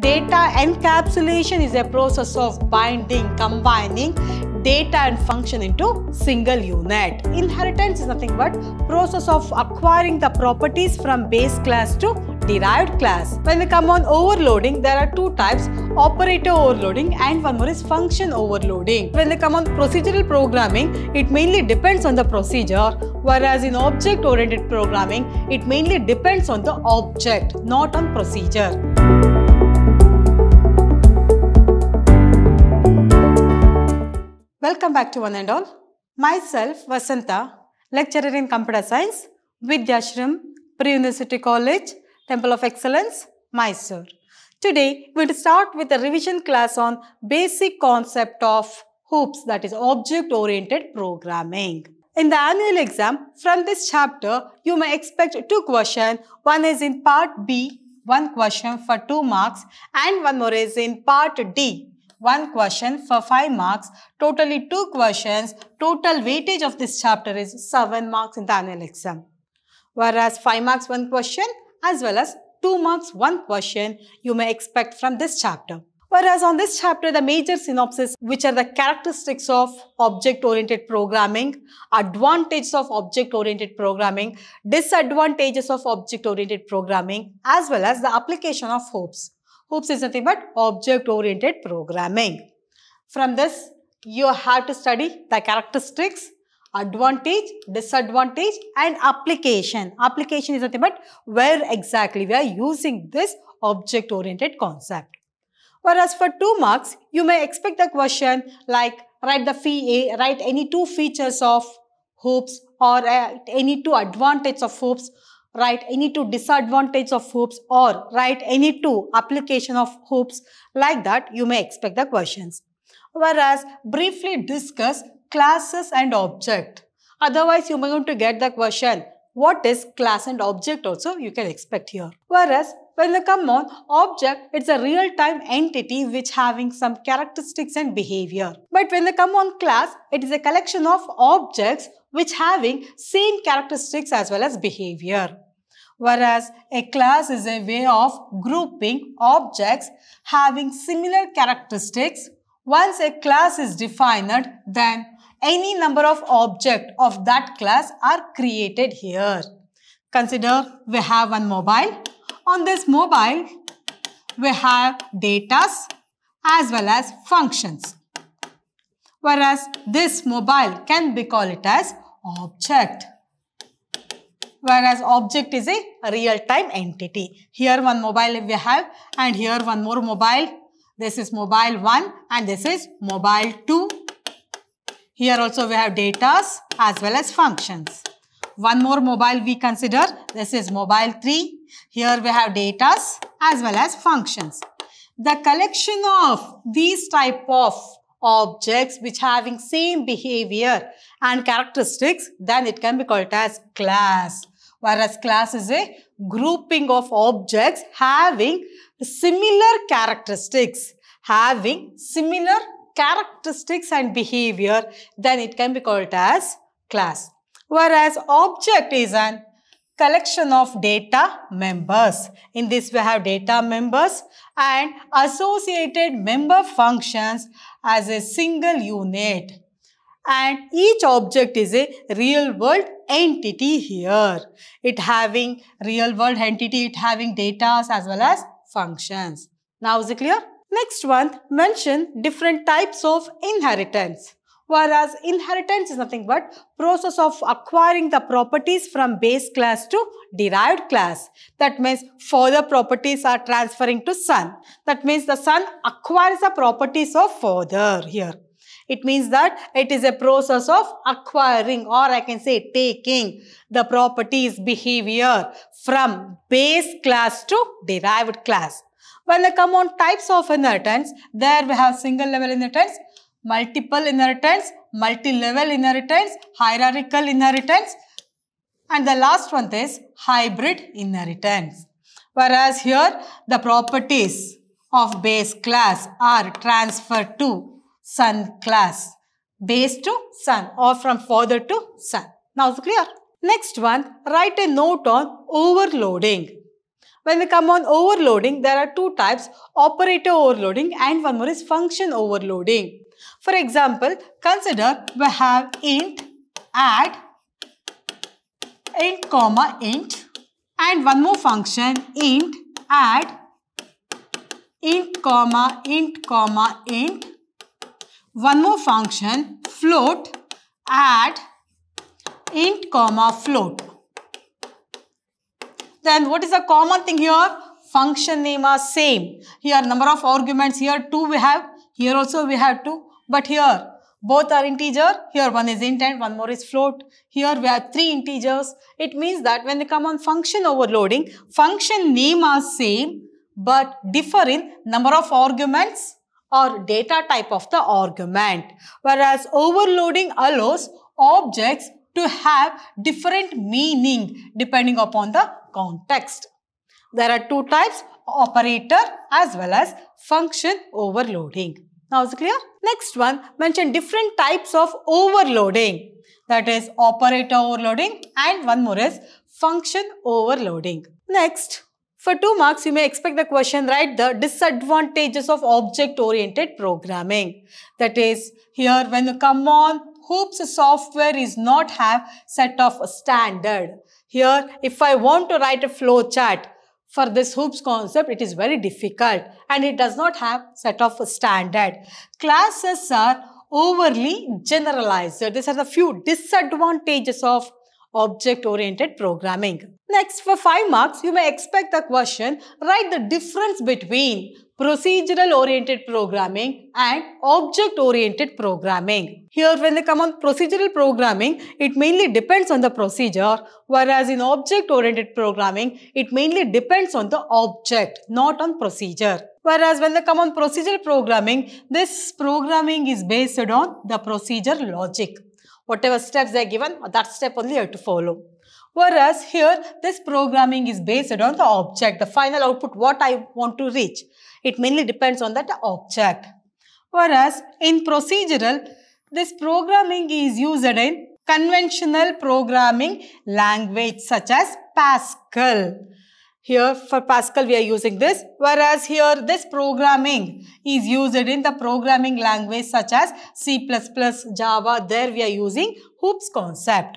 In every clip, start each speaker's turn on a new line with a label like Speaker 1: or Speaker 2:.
Speaker 1: Data encapsulation is a process of binding, combining data and function into single unit. Inheritance is nothing but process of acquiring the properties from base class to derived class. When we come on overloading, there are two types, operator overloading and one more is function overloading. When they come on procedural programming, it mainly depends on the procedure, whereas in object-oriented programming, it mainly depends on the object, not on procedure. Welcome back to one and all. Myself, Vasantha, lecturer in computer science, Vidhyaashram, Pre-University College, Temple of Excellence, Mysore. Today, we will start with a revision class on basic concept of OOPs, that is object-oriented programming. In the annual exam, from this chapter, you may expect two questions. One is in part B, one question for two marks and one more is in part D, one question for 5 marks, totally 2 questions, total weightage of this chapter is 7 marks in the annual exam. Whereas 5 marks 1 question as well as 2 marks 1 question you may expect from this chapter. Whereas on this chapter, the major synopsis, which are the characteristics of object-oriented programming, advantages of object-oriented programming, disadvantages of object-oriented programming, as well as the application of OOPs. OOPs is nothing but object-oriented programming. From this, you have to study the characteristics, advantage, disadvantage and application. Application is nothing but where exactly we are using this object-oriented concept. Whereas for 2 marks, you may expect the question like write the fee, write any two features of OOPs or uh, any two advantages of OOPs write any two disadvantage of OOPs or write any two application of OOPs like that you may expect the questions. Whereas briefly discuss classes and object. Otherwise you may going to get the question what is class and object also you can expect here. Whereas when they come on object, it's a real-time entity which having some characteristics and behavior. But when they come on class, it is a collection of objects which having same characteristics as well as behavior. Whereas a class is a way of grouping objects having similar characteristics. Once a class is defined, then any number of objects of that class are created here. Consider we have one mobile on this mobile, we have datas as well as functions. Whereas this mobile can be called it as object. Whereas object is a real-time entity. Here one mobile we have and here one more mobile. This is mobile 1 and this is mobile 2. Here also we have datas as well as functions. One more mobile we consider. This is mobile 3. Here we have datas as well as functions. The collection of these type of objects which having same behavior and characteristics, then it can be called as class. Whereas class is a grouping of objects having similar characteristics, having similar characteristics and behavior, then it can be called as class whereas object is an collection of data members. In this we have data members and associated member functions as a single unit. And each object is a real world entity here. It having real world entity, it having data as well as functions. Now is it clear? Next one, mention different types of inheritance whereas inheritance is nothing but process of acquiring the properties from base class to derived class. That means further properties are transferring to son. That means the son acquires the properties of father here. It means that it is a process of acquiring or I can say taking the properties behavior from base class to derived class. When they come on types of inheritance, there we have single level inheritance, multiple inheritance, multi-level inheritance, hierarchical inheritance and the last one is hybrid inheritance. Whereas here the properties of base class are transferred to son class. Base to son or from father to son. Now it's clear. Next one, write a note on overloading. When we come on overloading, there are two types, operator overloading and one more is function overloading. For example, consider we have int, add, int comma int and one more function int, add, int comma int comma int. One more function float, add, int comma float. Then what is the common thing here? Function name are same. Here number of arguments here 2 we have. Here also we have 2. But here both are integer. Here one is int and one more is float. Here we have three integers. It means that when they come on function overloading, function name are same but differ in number of arguments or data type of the argument. Whereas overloading allows objects to have different meaning depending upon the context. There are two types operator as well as function overloading. Now is clear? Next one mention different types of overloading that is operator overloading and one more is function overloading. Next for 2 marks, you may expect the question, write the disadvantages of object-oriented programming. That is, here when you come on, OOPs software is not have set of a standard. Here, if I want to write a flow chart for this OOPs concept, it is very difficult and it does not have set of standard. Classes are overly generalized. These are the few disadvantages of object-oriented programming. Next, for 5 marks, you may expect the question, write the difference between procedural-oriented programming and object-oriented programming. Here, when they come on procedural programming, it mainly depends on the procedure, whereas in object-oriented programming, it mainly depends on the object, not on procedure. Whereas when they come on procedural programming, this programming is based on the procedure logic. Whatever steps they are given, that step only you have to follow. Whereas here, this programming is based on the object, the final output, what I want to reach. It mainly depends on that object. Whereas in procedural, this programming is used in conventional programming language such as Pascal. Here for Pascal we are using this whereas here this programming is used in the programming language such as C++, Java there we are using OOPs concept.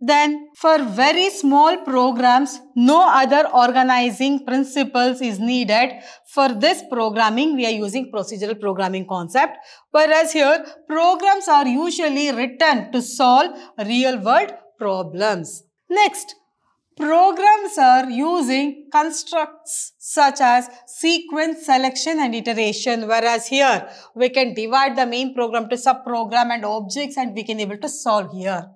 Speaker 1: Then for very small programs no other organizing principles is needed. For this programming we are using procedural programming concept whereas here programs are usually written to solve real world problems. Next Programs are using constructs such as sequence selection and iteration whereas here we can divide the main program to sub-program and objects and we can able to solve here.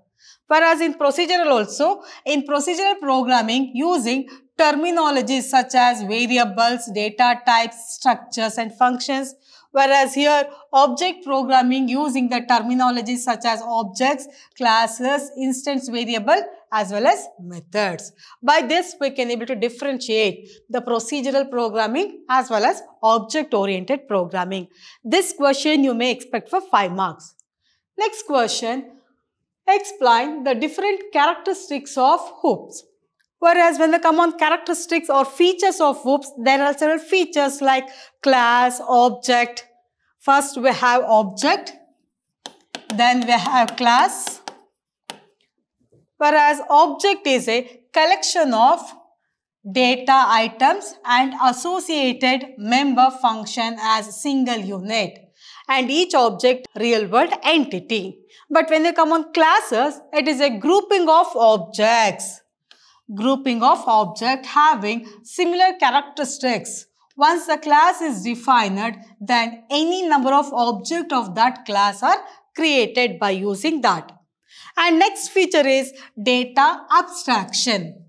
Speaker 1: Whereas in procedural also, in procedural programming using terminologies such as variables, data types, structures and functions Whereas here object programming using the terminologies such as objects, classes, instance variable as well as methods. By this we can able to differentiate the procedural programming as well as object oriented programming. This question you may expect for 5 marks. Next question, explain the different characteristics of OOPs. Whereas when they come on characteristics or features of OOPs, there are several features like class, object. First we have object, then we have class. Whereas object is a collection of data items and associated member function as single unit and each object real world entity. But when they come on classes, it is a grouping of objects grouping of object having similar characteristics. Once the class is defined, then any number of object of that class are created by using that. And next feature is data abstraction.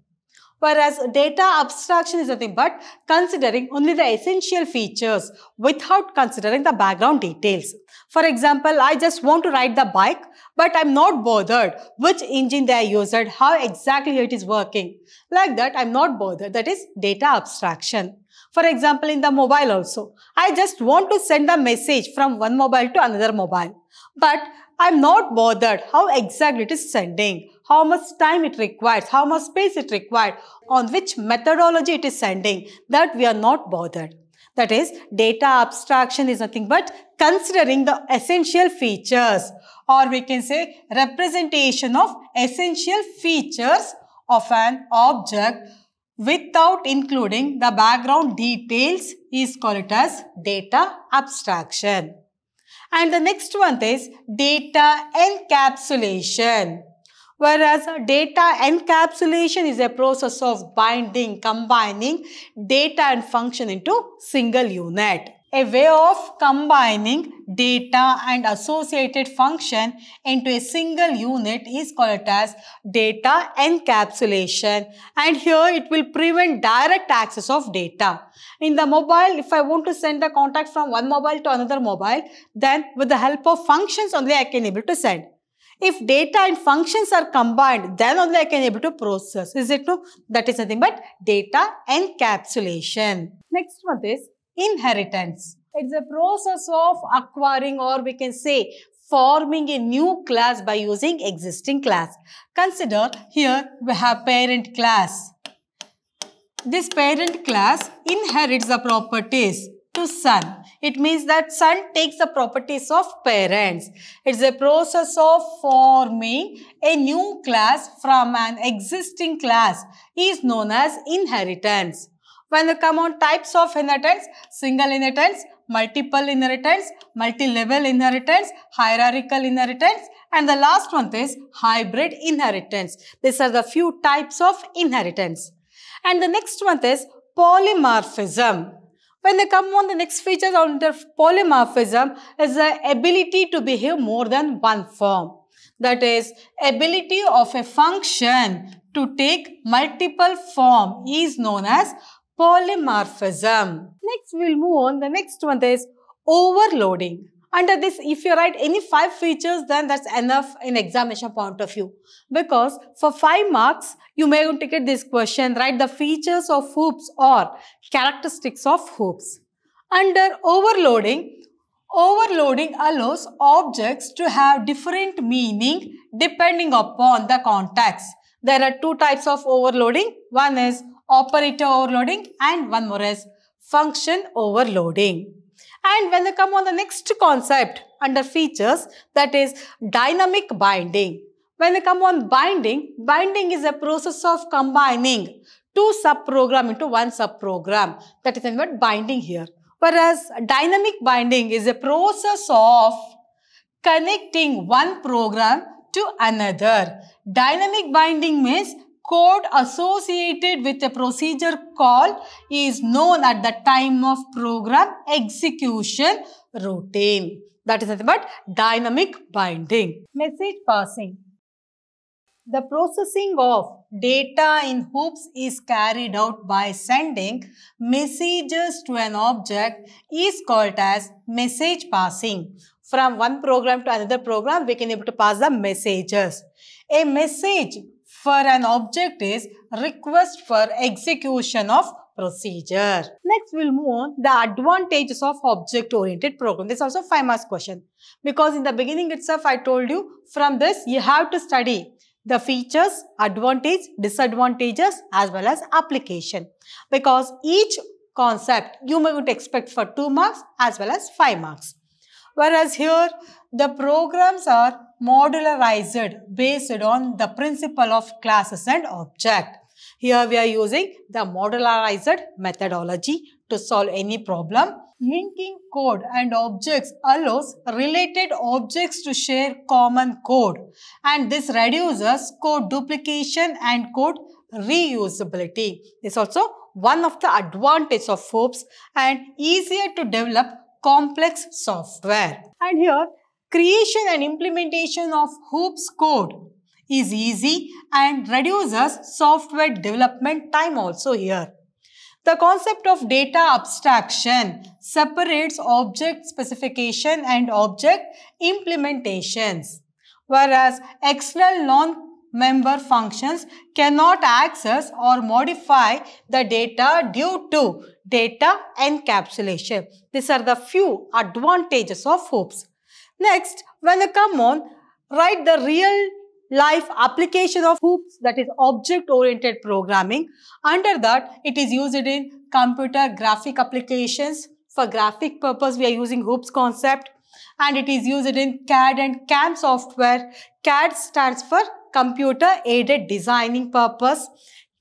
Speaker 1: Whereas data abstraction is nothing but considering only the essential features without considering the background details. For example, I just want to ride the bike, but I'm not bothered which engine they are used, how exactly it is working. Like that, I'm not bothered. That is data abstraction. For example, in the mobile also, I just want to send a message from one mobile to another mobile. But I'm not bothered how exactly it is sending, how much time it requires, how much space it required, on which methodology it is sending, that we are not bothered. That is, data abstraction is nothing but considering the essential features or we can say representation of essential features of an object without including the background details is called as data abstraction. And the next one is data encapsulation. Whereas data encapsulation is a process of binding, combining data and function into single unit a way of combining data and associated function into a single unit is called as data encapsulation and here it will prevent direct access of data. In the mobile, if I want to send a contact from one mobile to another mobile, then with the help of functions only I can able to send. If data and functions are combined, then only I can able to process. Is it true? That is nothing but data encapsulation. Next one is inheritance. It's a process of acquiring or we can say forming a new class by using existing class. Consider here we have parent class. This parent class inherits the properties to son. It means that son takes the properties of parents. It's a process of forming a new class from an existing class is known as inheritance. When we come on types of inheritance, single inheritance, multiple inheritance, multi-level inheritance, hierarchical inheritance and the last one is hybrid inheritance. These are the few types of inheritance. And the next one is polymorphism. When they come on the next feature under polymorphism is the ability to behave more than one form. That is ability of a function to take multiple form is known as polymorphism. Next, we'll move on. The next one is overloading. Under this, if you write any five features, then that's enough in examination point of view. Because for five marks, you may get this question, write the features of OOPs or characteristics of OOPs. Under overloading, overloading allows objects to have different meaning depending upon the context. There are two types of overloading. One is operator overloading and one more is function overloading. And when they come on the next concept under features that is dynamic binding. When they come on binding, binding is a process of combining two subprogram into one subprogram. That is what binding here. Whereas dynamic binding is a process of connecting one program to another. Dynamic binding means code associated with a procedure call is known at the time of program execution routine. That is nothing but dynamic binding. Message passing. The processing of data in OOPs is carried out by sending messages to an object is called as message passing. From one program to another program, we can able to pass the messages. A message for an object is request for execution of procedure. Next, we'll move on the advantages of object-oriented program. This is also 5 marks question. Because in the beginning itself, I told you from this, you have to study the features, advantage, disadvantages as well as application. Because each concept you may expect for 2 marks as well as 5 marks. Whereas here the programs are modularized based on the principle of classes and object. Here we are using the modularized methodology to solve any problem. Linking code and objects allows related objects to share common code and this reduces code duplication and code reusability. Is also one of the advantages of OOPs and easier to develop complex software. And here creation and implementation of OOPs code is easy and reduces software development time also here. The concept of data abstraction separates object specification and object implementations, whereas external non-member functions cannot access or modify the data due to data encapsulation. These are the few advantages of OOPs. Next, when you come on, write the real life application of OOPs that is object oriented programming. Under that it is used in computer graphic applications. For graphic purpose we are using OOPs concept and it is used in CAD and CAM software. CAD stands for computer aided designing purpose.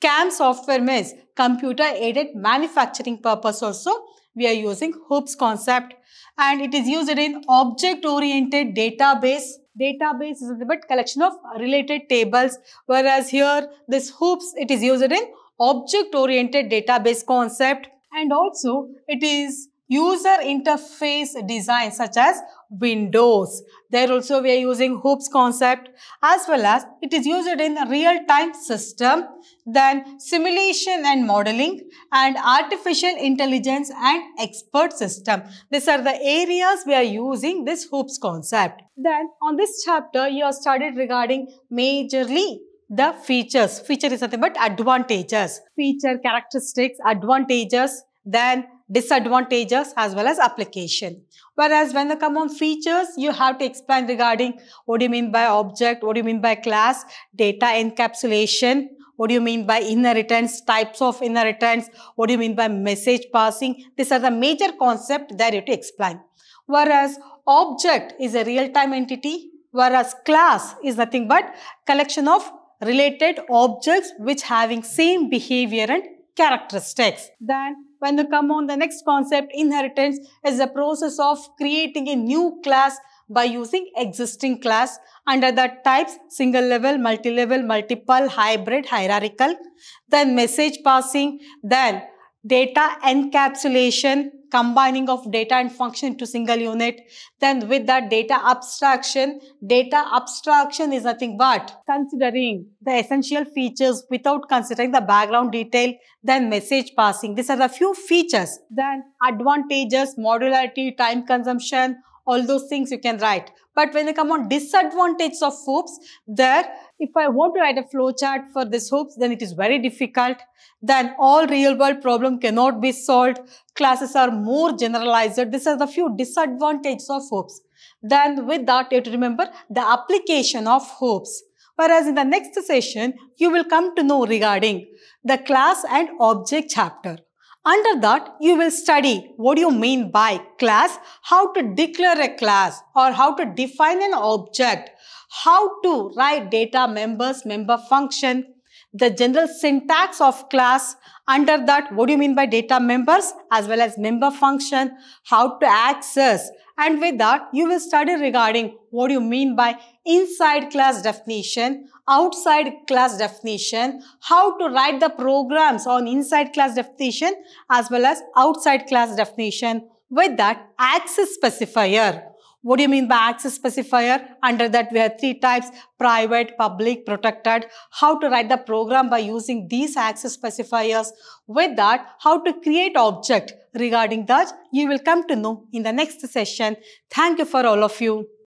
Speaker 1: CAM software means computer aided manufacturing purpose also. We are using OOPs concept. And it is used in object oriented database. Database is a bit collection of related tables. Whereas here this OOPs it is used in object oriented database concept. And also it is user interface design such as Windows. There also we are using OOPs concept as well as it is used in real-time system, then simulation and modeling and artificial intelligence and expert system. These are the areas we are using this OOPs concept. Then on this chapter you have studied regarding majorly the features. Feature is nothing but advantages. Feature characteristics, advantages, then disadvantages as well as application. Whereas when they come on features, you have to explain regarding what do you mean by object, what do you mean by class, data encapsulation, what do you mean by inheritance, types of inheritance, what do you mean by message passing. These are the major concepts that you have to explain. Whereas object is a real-time entity, whereas class is nothing but collection of related objects which having same behavior and characteristics. Then when they come on the next concept, inheritance is the process of creating a new class by using existing class. Under the types single level, multi-level, multiple, hybrid, hierarchical, then message passing, then data encapsulation, combining of data and function into single unit. Then with that data abstraction, data abstraction is nothing but considering the essential features without considering the background detail, then message passing. These are the few features. Then advantages, modularity, time consumption, all those things you can write. But when they come on disadvantages of OOPs, there, if I want to write a flowchart for this OOPs, then it is very difficult. Then all real world problem cannot be solved. Classes are more generalized. These are the few disadvantages of OOPs. Then with that, you have to remember the application of OOPs. Whereas in the next session, you will come to know regarding the class and object chapter. Under that, you will study what do you mean by class, how to declare a class or how to define an object, how to write data members, member function, the general syntax of class. Under that, what do you mean by data members as well as member function, how to access. And with that, you will study regarding what you mean by inside class definition, outside class definition, how to write the programs on inside class definition as well as outside class definition. With that, access specifier. What do you mean by access specifier? Under that, we have three types, private, public, protected. How to write the program by using these access specifiers. With that, how to create object. Regarding that, you will come to know in the next session. Thank you for all of you.